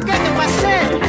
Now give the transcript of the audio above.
que te pasé.